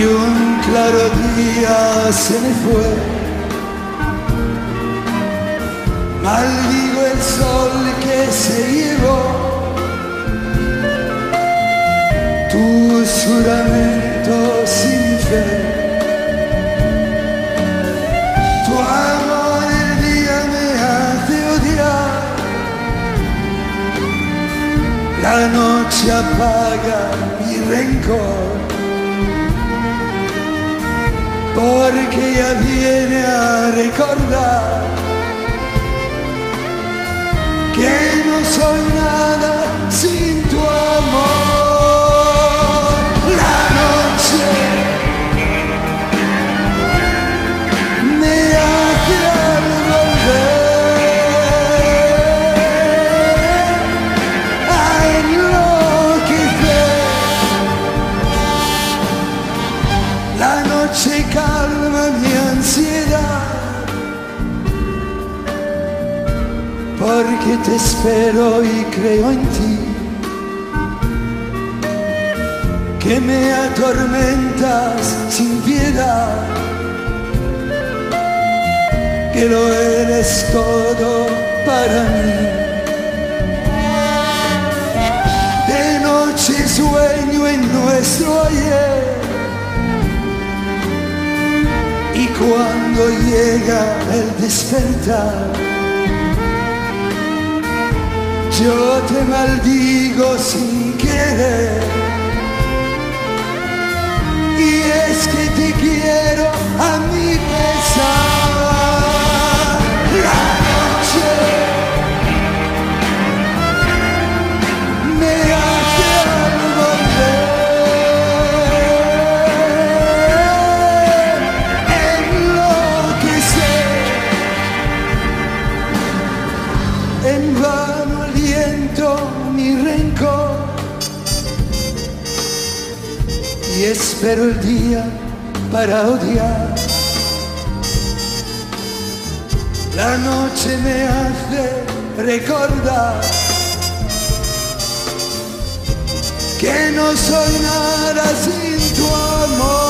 y un claro día se me fue. Maldigo el sol que se llevó tu juramento sin fe. La noche apaga mi rencor porque ya viene a recordar que no soy nada sin Porque te espero y creo en ti. Que me atormentas sin piedad. Que lo eres todo para mí. De noche sueño en nuestro ayer. Y cuando llega el despertar, yo te maldigo sin querer. Y es que te quiero a mi pesar. La noche me hace volver enloquecer. En vano aliento mi rencor y espero el día para odiar. La noche me hace recordar que no soy nada sin tu amor.